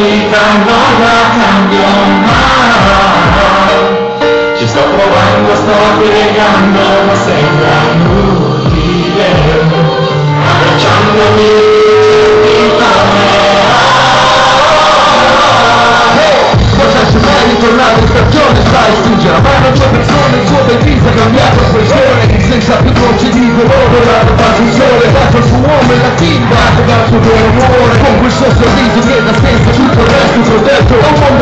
vita non la cambio mai Ci sto provando, sto piegando, ma sembra inutile. Abbracciandomi di c'è mai ritornato in stagione sai stringe la mano a due persone il suo viso ha cambiato espressione senza più voce di dolore la il sole dato il suo uomo e la timba dal suo vero amore just for me to get the sense that you possess to protect